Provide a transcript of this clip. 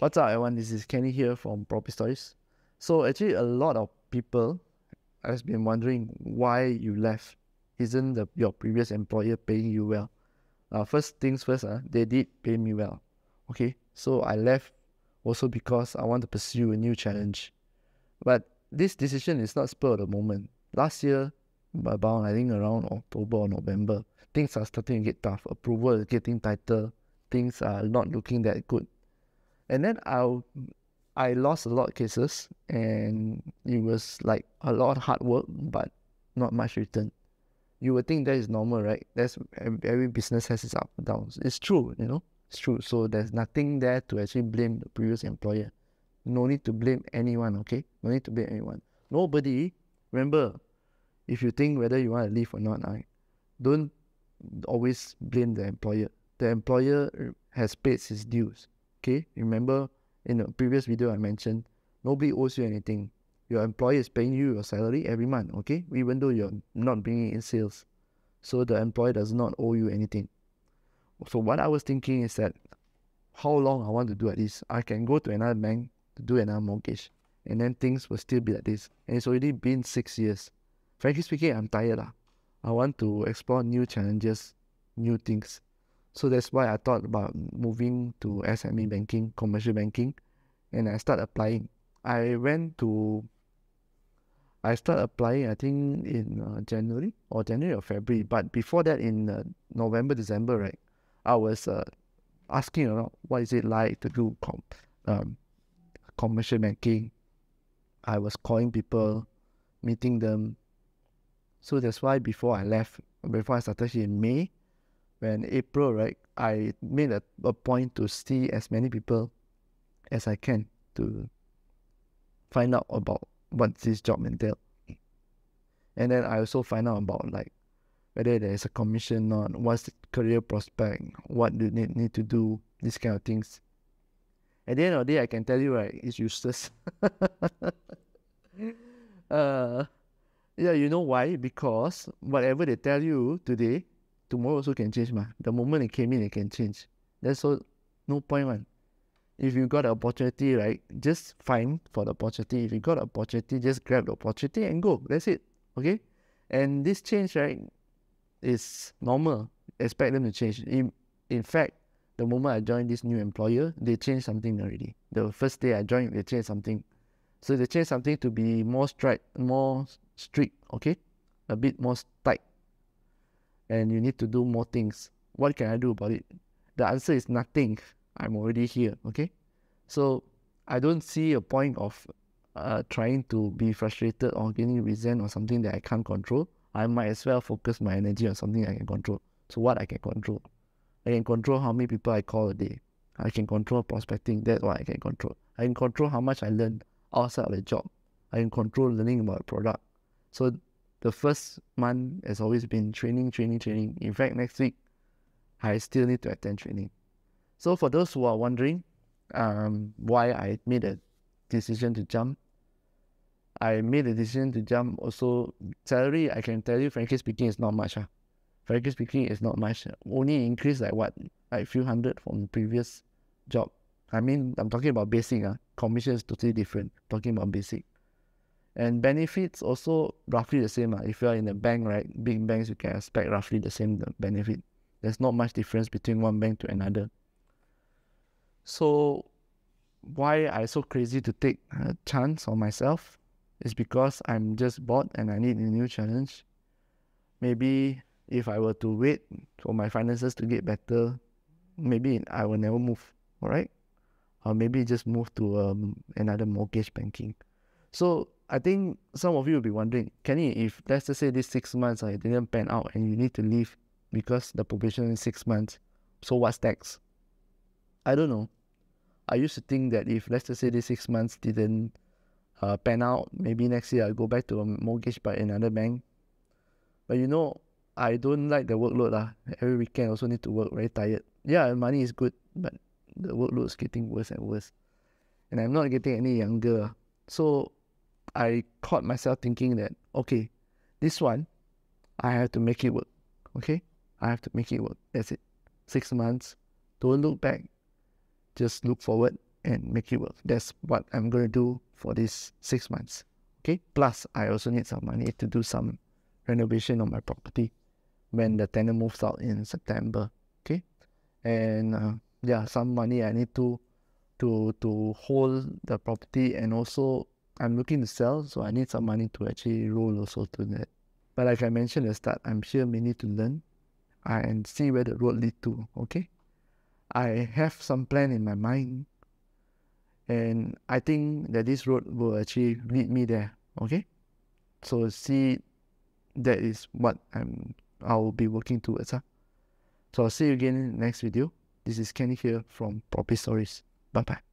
What's up, everyone? This is Kenny here from Property Stories. So, actually, a lot of people has been wondering why you left. Isn't the, your previous employer paying you well? Uh, first things first, uh, they did pay me well. Okay, so I left also because I want to pursue a new challenge. But this decision is not spur of the moment. Last year, about I think around October or November, things are starting to get tough. Approval is getting tighter. Things are not looking that good and then I I lost a lot of cases, and it was like a lot of hard work, but not much return. You would think that is normal, right? That's every business has its ups and downs. It's true, you know, it's true. So there's nothing there to actually blame the previous employer. No need to blame anyone, okay? No need to blame anyone. Nobody. Remember, if you think whether you want to leave or not, I don't always blame the employer. The employer uh, has paid his dues. Okay, remember in the previous video I mentioned, nobody owes you anything. Your employer is paying you your salary every month, okay? Even though you're not bringing in sales. So the employer does not owe you anything. So what I was thinking is that how long I want to do at this. I can go to another bank to do another mortgage. And then things will still be like this. And it's already been six years. Frankly speaking, I'm tired. Lah. I want to explore new challenges, new things. So that's why I thought about moving to SME banking, commercial banking, and I started applying. I went to, I started applying, I think in uh, January or January or February. But before that, in uh, November, December, right, I was uh, asking around what is it like to do com- um, commercial banking. I was calling people, meeting them. So that's why before I left, before I started here in May, when April, right, I made a, a point to see as many people as I can to find out about what this job entails. And then I also find out about like whether there is a commission or not, what's the career prospect, what do you need, need to do, these kind of things. At the end of the day, I can tell you, right, it's useless. uh, yeah, you know why? Because whatever they tell you today, tomorrow also can change ma. The moment it came in, it can change. That's so no point one. If you got an opportunity, right, just find for the opportunity. If you got an opportunity, just grab the opportunity and go. That's it. Okay? And this change, right, is normal. Expect them to change. In, in fact, the moment I joined this new employer, they changed something already. The first day I joined, they changed something. So they changed something to be more strict, more strict, okay? A bit more tight and you need to do more things. What can I do about it? The answer is nothing. I'm already here. Okay. So I don't see a point of uh, trying to be frustrated or getting resent or something that I can't control. I might as well focus my energy on something I can control. So what I can control? I can control how many people I call a day. I can control prospecting. That's what I can control. I can control how much I learn outside of the job. I can control learning about a product. So the first month has always been training, training, training. In fact, next week, I still need to attend training. So for those who are wondering um, why I made a decision to jump, I made a decision to jump. Also, salary, I can tell you, frankly speaking, is not much. Huh? Frankly speaking, it's not much. Only increase like what, like a few hundred from previous job. I mean, I'm talking about basic. Huh? Commission is totally different. Talking about basic. And benefits also roughly the same. Uh. If you're in a bank, right, big banks, you can expect roughly the same benefit. There's not much difference between one bank to another. So why I so crazy to take a chance on myself is because I'm just bored and I need a new challenge. Maybe if I were to wait for my finances to get better, maybe I will never move, all right? Or maybe just move to um, another mortgage banking. So I think some of you will be wondering, Kenny, if let's just say this six months uh, didn't pan out and you need to leave because the probation is six months, so what's next? I don't know. I used to think that if let's just say this six months didn't uh, pan out, maybe next year I'll go back to a mortgage by another bank. But you know, I don't like the workload. Uh. Every weekend I also need to work very tired. Yeah, money is good, but the workload is getting worse and worse. And I'm not getting any younger. So I caught myself thinking that, okay, this one, I have to make it work. Okay? I have to make it work. That's it. Six months. Don't look back. Just look forward. and make it work. That's what I'm going to do for this six months. Okay. Plus, I also need some money to do some renovation on my property when the tenant moves out in September. Okay. And uh, yeah, some money I need to to to hold the property and also I'm looking to sell, so I need some money to actually roll also to that. But like I mentioned at the start, I'm here mainly to learn uh, and see where the road lead to. Okay. I have some plan in my mind and I think that this road will actually lead me there. Okay. So see that is what I'm I'll be working towards. Huh? So I'll see you again in the next video. This is Kenny here from Property Stories. Bye bye.